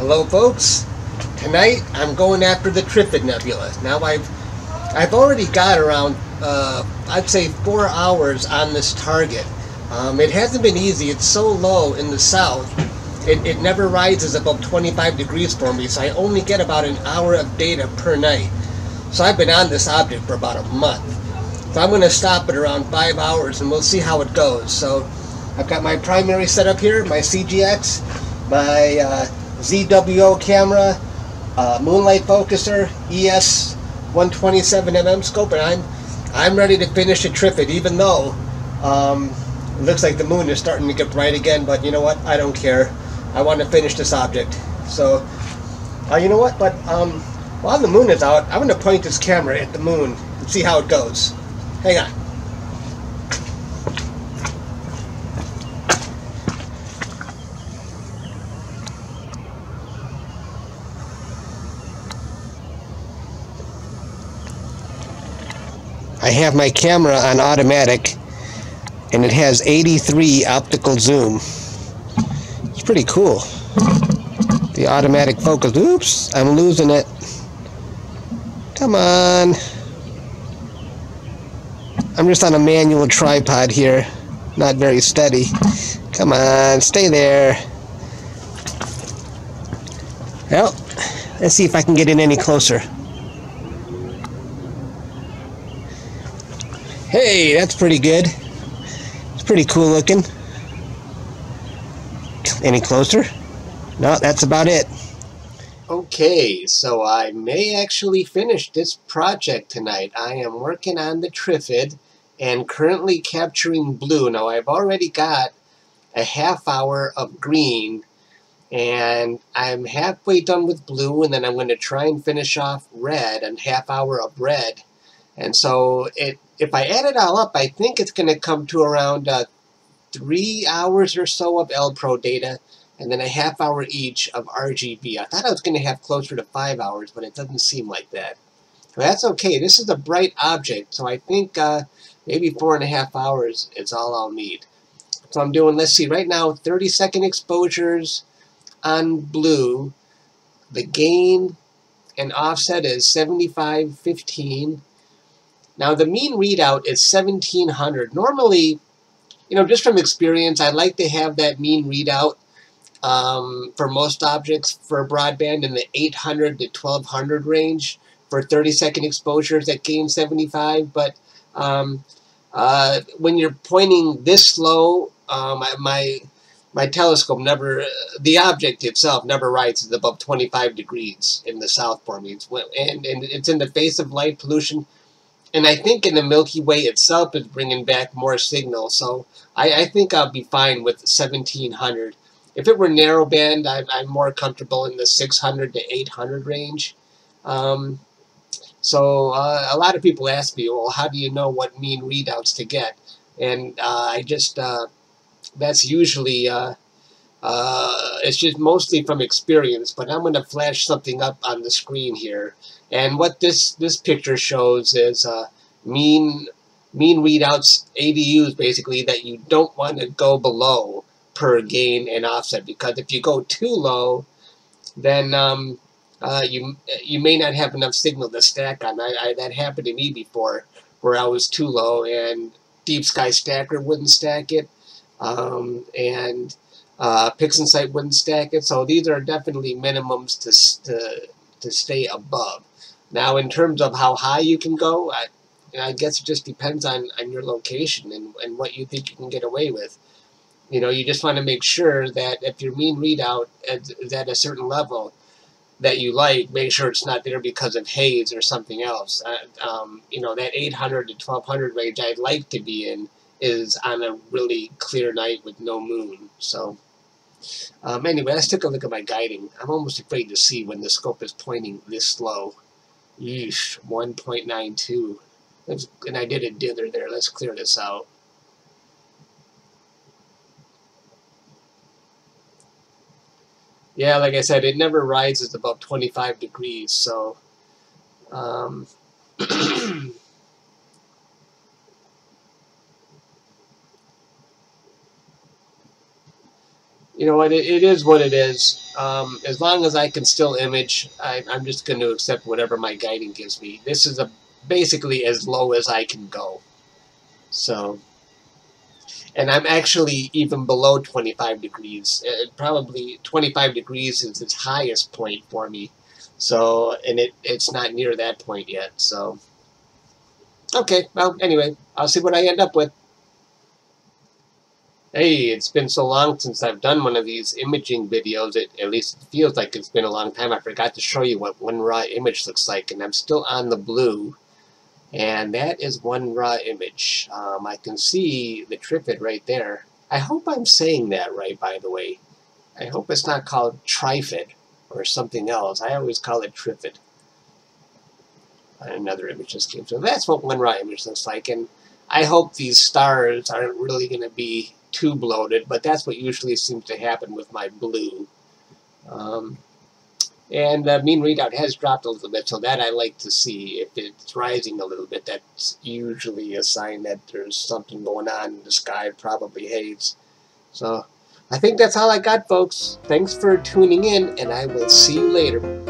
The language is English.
Hello folks. Tonight I'm going after the Trifid Nebula. Now I've I've already got around uh, I'd say four hours on this target. Um, it hasn't been easy. It's so low in the south. It, it never rises above 25 degrees for me, so I only get about an hour of data per night. So I've been on this object for about a month. So I'm going to stop at around five hours and we'll see how it goes. So I've got my primary setup here, my CGX, my uh, ZWO camera, uh, MoonLite Focuser, ES 127mm scope, and I'm I'm ready to finish a Trifid, even though um, it looks like the moon is starting to get bright again. But you know what? I don't care. I want to finish this object. So, uh, you know what? But um, while the moon is out, I'm going to point this camera at the moon and see how it goes. Hang on. I have my camera on automatic and it has 83 optical zoom. It's pretty cool. The automatic focus. Oops, I'm losing it. Come on. I'm just on a manual tripod here. Not very steady. Come on, stay there. Well, let's see if I can get in any closer. Hey, that's pretty good. It's pretty cool looking. Any closer? No, that's about it. Okay, so I may actually finish this project tonight. I am working on the Trifid and currently capturing blue. Now I've already got a half hour of green and I'm halfway done with blue and then I'm going to try and finish off red and half hour of red. And so it if I add it all up, I think it's going to come to around uh, three hours or so of L-Pro data, and then a half hour each of RGB. I thought I was going to have closer to five hours, but it doesn't seem like that. But that's okay. This is a bright object, so I think uh, maybe four and a half hours is all I'll need. So I'm doing, let's see, right now 30 second exposures on blue. The gain and offset is 7515 now the mean readout is 1700. Normally, you know, just from experience, I like to have that mean readout um, for most objects for broadband in the 800 to 1200 range for 30 second exposures at gain 75. But um, uh, when you're pointing this slow, um, my my telescope never, the object itself never rises above 25 degrees in the south for me. It's, and, and it's in the face of light pollution and I think in the Milky Way itself is bringing back more signal. So I, I think I'll be fine with 1700. If it were narrowband, I'm, I'm more comfortable in the 600 to 800 range. Um, so uh, a lot of people ask me, well, how do you know what mean readouts to get? And uh, I just, uh, that's usually, uh, uh, it's just mostly from experience, but I'm going to flash something up on the screen here. And what this, this picture shows is uh, mean, mean readouts, ADUs basically, that you don't want to go below per gain and offset. Because if you go too low, then um, uh, you you may not have enough signal to stack on. I, I, that happened to me before, where I was too low and Deep Sky Stacker wouldn't stack it. Um, and uh, PixInsight wouldn't stack it. So these are definitely minimums to, to, to stay above. Now, in terms of how high you can go, I, I guess it just depends on, on your location and, and what you think you can get away with. You know, you just want to make sure that if your mean readout is at a certain level that you like, make sure it's not there because of haze or something else. Uh, um, you know, that 800 to 1200 range I'd like to be in is on a really clear night with no moon. So. Um, anyway, let's take a look at my guiding. I'm almost afraid to see when the scope is pointing this slow. Yeesh, 1.92. And I did a dither there. Let's clear this out. Yeah, like I said, it never rises above 25 degrees, so... Um, you know what, it, it is what it is. Um, as long as I can still image, I, I'm just going to accept whatever my guiding gives me. This is a basically as low as I can go. So, and I'm actually even below 25 degrees. Uh, probably 25 degrees is its highest point for me. So, and it, it's not near that point yet. So, okay, well, anyway, I'll see what I end up with. Hey, it's been so long since I've done one of these imaging videos, it at least it feels like it's been a long time. I forgot to show you what one raw image looks like, and I'm still on the blue. And that is one raw image. Um, I can see the trifid right there. I hope I'm saying that right, by the way. I hope it's not called trifid or something else. I always call it trifid. Another image just came. So that's what one raw image looks like. And I hope these stars aren't really going to be too bloated, but that's what usually seems to happen with my blue. Um, and the mean readout has dropped a little bit, so that I like to see. If it's rising a little bit, that's usually a sign that there's something going on in the sky, probably haze. So I think that's all I got, folks. Thanks for tuning in, and I will see you later.